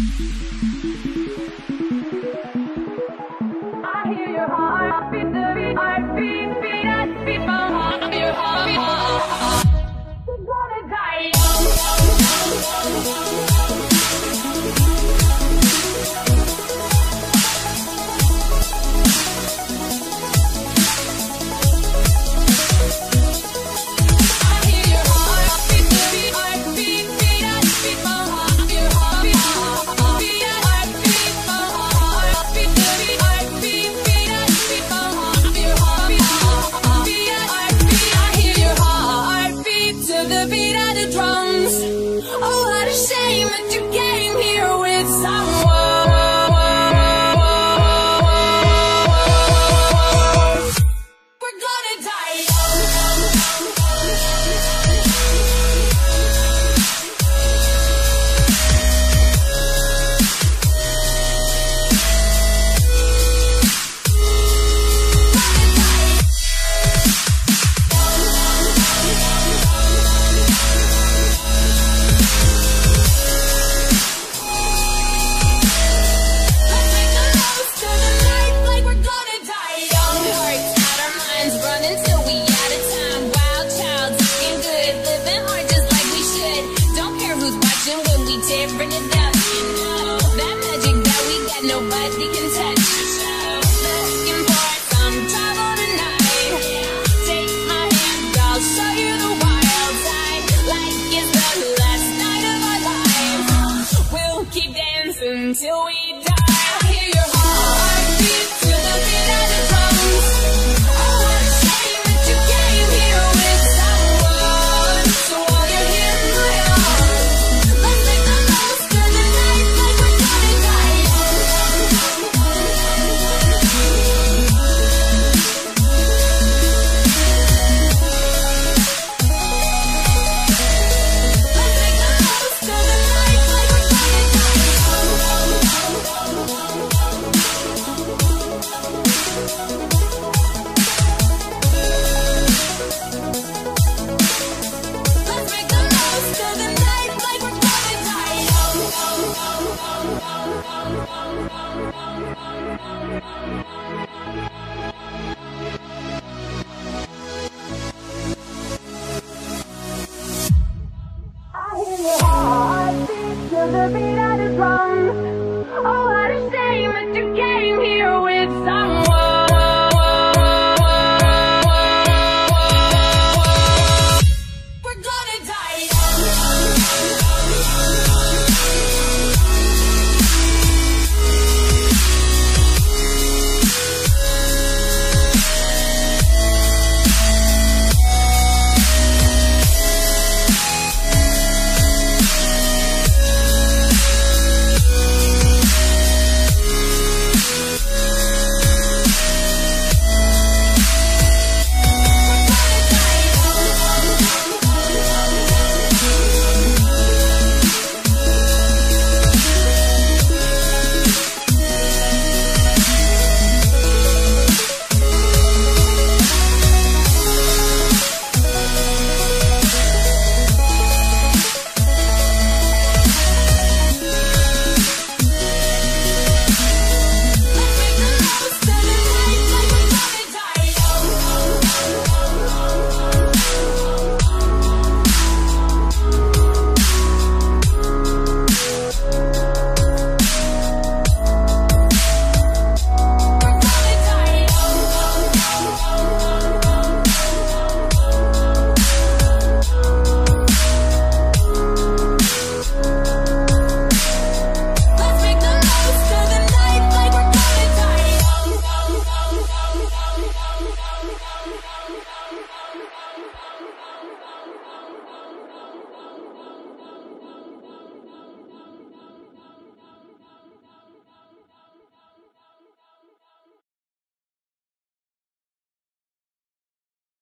I hear your heart. the drums. Oh, what a shame that you came here with someone. until we Oh, what a shame that you came here with sorrow.